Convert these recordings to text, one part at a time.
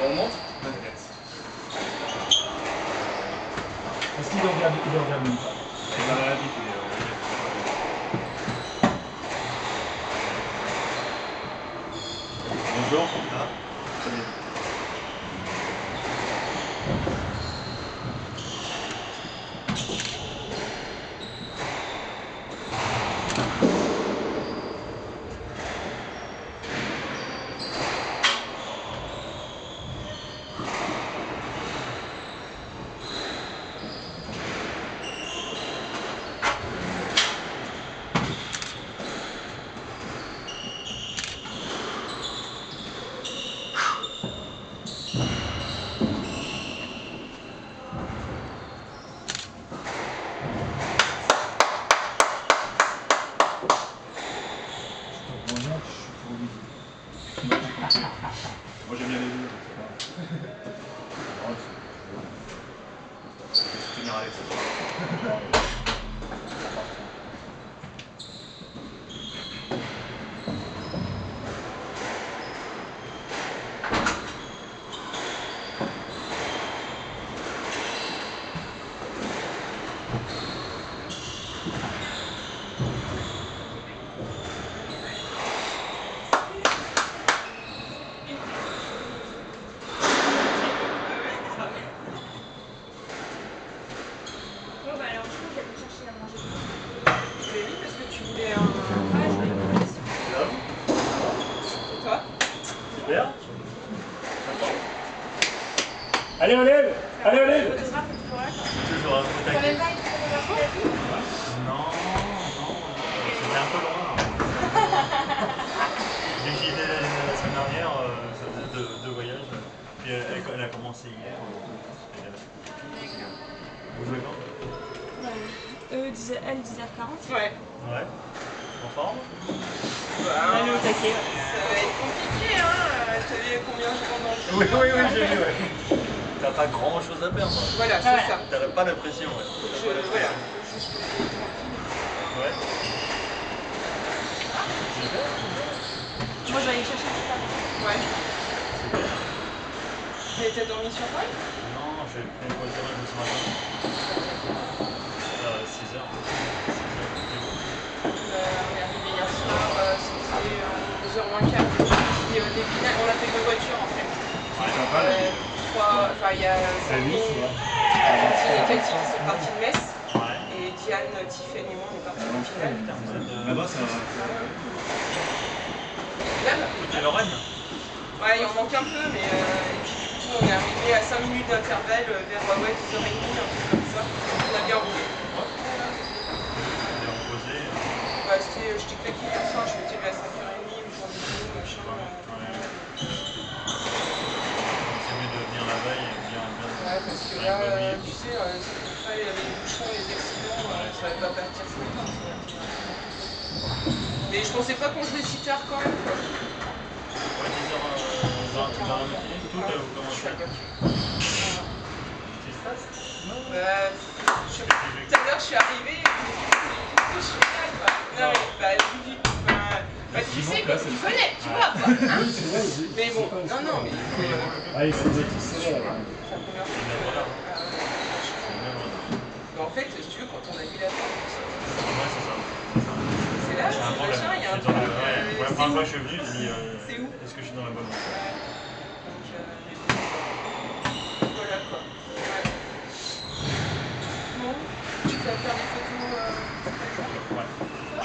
on monte Est-ce qu'il regarde, il regarde même pas C'est pas l'habitude, on fucking. Une très bonne affaire. Non, non, c'était un peu loin. J'ai quitté la, semaine dernière, euh, ça deux, voyages. Puis elle, elle- a commencé hier. Vous jouez quand Eux disaient, elle 10h40. Ouais. Ouais. En forme Bah, est au taquet. ça va être compliqué, hein. euh, T'as vu combien je prends dans le Oui, oui, oui, j'ai vu, ouais. T'as pas grand chose à perdre. Voilà, c'est Voilà. ça. T'as pas l'impression, ouais. Je, voilà. Ouais. Moi je vais aller chercher tout ça. Ouais. T'as dormi sur quoi? Non, j'ai pris une voiture ce matin. Euh, 6 heures. 6 heures. Euh, On est arrivé hier soir, euh, c'était euh, 2h moins quart. Et au début, on a fait deux voitures en fait. Euh, enfin il y a Cathy qui sont partis de Metz. Ouais. Et Diane, Tiffany et moi, on est partis en finale. Là-bas, ça va. Finale côté Lorraine Ouais, il en manque un peu, mais euh, et puis du coup, on est arrivé à 5 minutes d'intervalle euh, vers ouais, 10h30, un truc comme ça. On a bien roulé. Bah, c'était, euh, j'étais claqué hier soir, je m'étais levé à 5h30, le jour du coup, machin. Ouais. euh, C'est mieux de venir la veille et bien, bien. Ouais, parce que là, tu sais, il y avait les bouchons, les accidents, ça va pas partir ce matin. Mais je pensais pas qu'on jouait si tard quand même. quoi. Ouais, 10h20, 20 minutes. Tout a Je commencé. suis à gauche. Petit stress Bah. Tout à l'heure, je suis arrivée et je suis là, quoi. Non, mais bah, je bah, tu sais, quoi, tu connais, tu vois, quoi. hein. Mais bon, non, non, mais euh, Allez, c'est des petits serrés, là. c'est la première C'est bien fois. que- ah, en fait, si tu veux, quand on a vu la fin, Ouais, c'est là, c'est machin, il y a un truc. ouais. euh, la première où fois que je suis venu, j'ai dit euh, C'est où est-ce que je suis dans la bonne euh, voilà quoi. Bon, tu vas faire des photos. Euh, Ouais.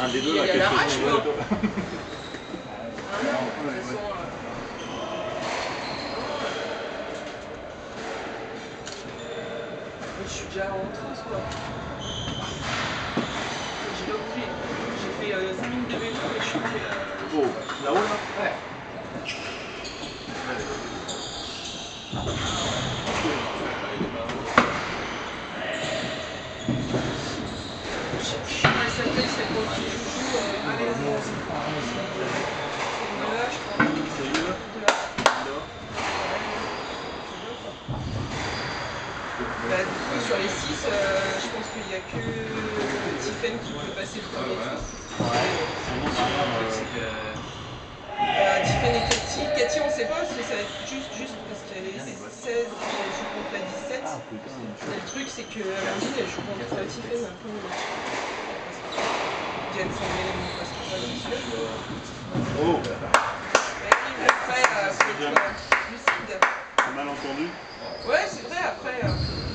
Un des deux, là, quelque chose. Moi. Je suis déjà en transport. J'ai repris. J'ai fait euh, 5 minutes de vélo et je suis. Oh, là-haut, là? Ouais. Bah, du coup, sur les 6, je pense qu'il n'y a que Tiffen qui peut passer le premier tour. Euh. Euh, Tiffen et Cathy. Cathy, on sait pas parce que ça va être juste, juste parce qu'elle est 16 et elle joue contre la 17. Et le truc, c'est que Amandine, elle joue contre Tiffen dans le pas. Oh euh, euh, lucide. T'as mal entendu Ouais, c'est vrai, après.